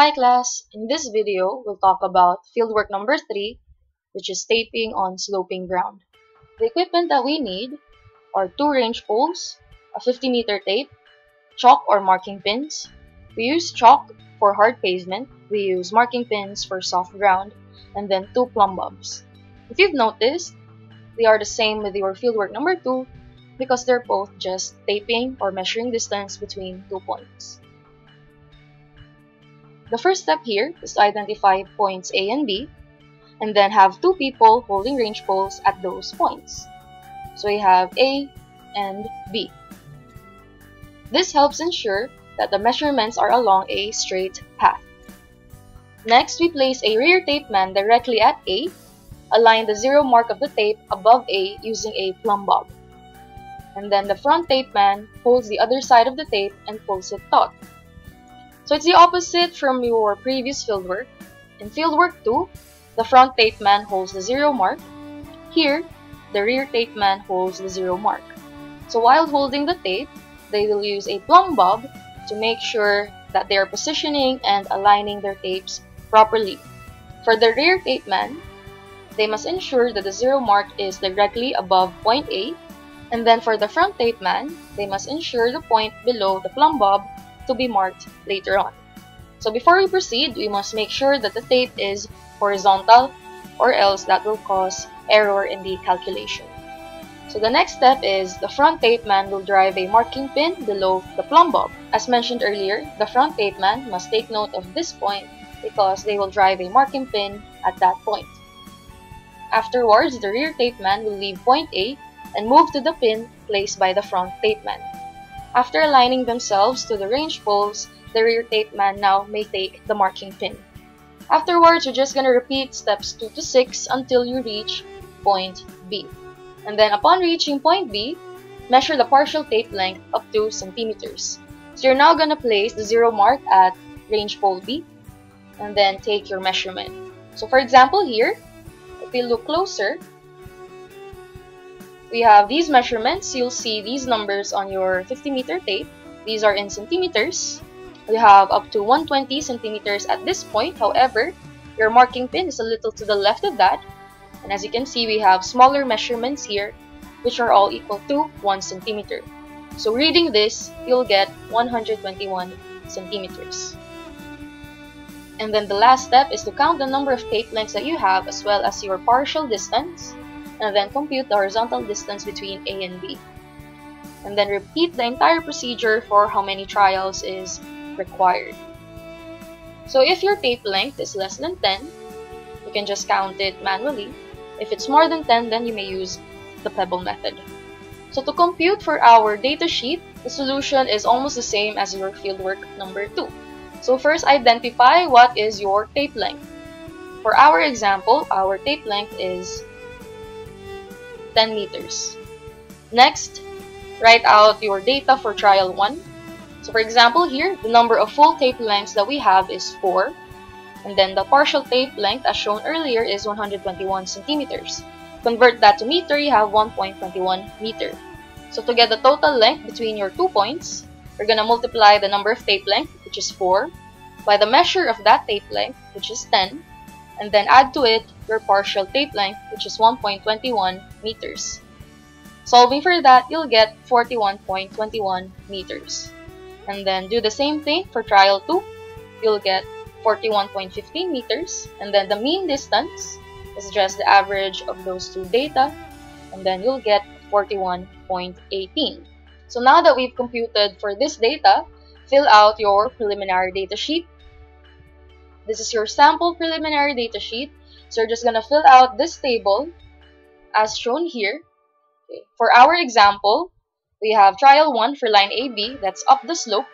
Hi class, in this video we'll talk about fieldwork number 3 which is taping on sloping ground. The equipment that we need are two range poles, a 50 meter tape, chalk or marking pins. We use chalk for hard pavement, we use marking pins for soft ground, and then two plumb bobs. If you've noticed, they are the same with your fieldwork number 2 because they're both just taping or measuring distance between two points. The first step here is to identify points A and B and then have two people holding range poles at those points. So we have A and B. This helps ensure that the measurements are along a straight path. Next, we place a rear tape man directly at A, align the zero mark of the tape above A using a plumb bob. And then the front tape man holds the other side of the tape and pulls it taut. So it's the opposite from your previous fieldwork. In fieldwork 2, the front tape man holds the zero mark. Here, the rear tape man holds the zero mark. So while holding the tape, they will use a plumb bob to make sure that they are positioning and aligning their tapes properly. For the rear tape man, they must ensure that the zero mark is directly above point A, and then for the front tape man, they must ensure the point below the plumb bob to be marked later on. So before we proceed, we must make sure that the tape is horizontal or else that will cause error in the calculation. So the next step is the front tape man will drive a marking pin below the plumb bob. As mentioned earlier, the front tape man must take note of this point because they will drive a marking pin at that point. Afterwards, the rear tape man will leave point A and move to the pin placed by the front tape man. After aligning themselves to the range poles, the rear tape man now may take the marking pin. Afterwards, you're just going to repeat steps 2 to 6 until you reach point B. And then upon reaching point B, measure the partial tape length up to centimeters. So you're now going to place the zero mark at range pole B and then take your measurement. So for example here, if we look closer, we have these measurements. You'll see these numbers on your 50 meter tape. These are in centimeters. We have up to 120 centimeters at this point. However, your marking pin is a little to the left of that and as you can see, we have smaller measurements here, which are all equal to 1 centimeter. So reading this, you'll get 121 centimeters. And then the last step is to count the number of tape lengths that you have as well as your partial distance, and then compute the horizontal distance between A and B. And then repeat the entire procedure for how many trials is required. So if your tape length is less than 10, you can just count it manually if it's more than 10, then you may use the pebble method. So to compute for our data sheet, the solution is almost the same as your fieldwork number 2. So first, identify what is your tape length. For our example, our tape length is 10 meters. Next, write out your data for trial 1. So for example here, the number of full tape lengths that we have is 4. And then the partial tape length as shown earlier is 121 centimeters. Convert that to meter, you have 1.21 meter. So to get the total length between your two points, we're going to multiply the number of tape length, which is 4, by the measure of that tape length, which is 10, and then add to it your partial tape length, which is 1.21 meters. Solving for that, you'll get 41.21 meters. And then do the same thing for trial 2. You'll get 41.15 meters and then the mean distance is just the average of those two data and then you'll get 41.18. So now that we've computed for this data, fill out your preliminary data sheet. This is your sample preliminary data sheet. So you're just going to fill out this table as shown here. Okay. For our example, we have trial 1 for line AB, that's up the slope.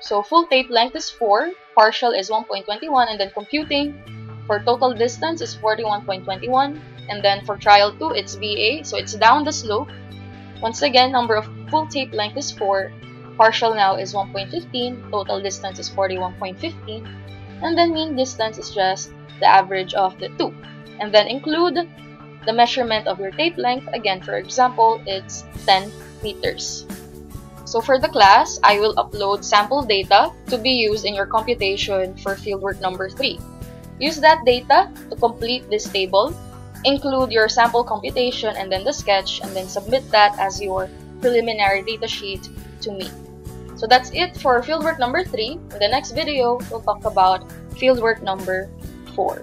So full tape length is 4, partial is 1.21, and then computing for total distance is 41.21. And then for trial 2, it's BA, so it's down the slope. Once again, number of full tape length is 4, partial now is 1.15, total distance is 41.15, and then mean distance is just the average of the two. And then include the measurement of your tape length. Again, for example, it's 10 meters. So for the class, I will upload sample data to be used in your computation for fieldwork number 3. Use that data to complete this table, include your sample computation and then the sketch, and then submit that as your preliminary data sheet to me. So that's it for fieldwork number 3. In the next video, we'll talk about fieldwork number 4.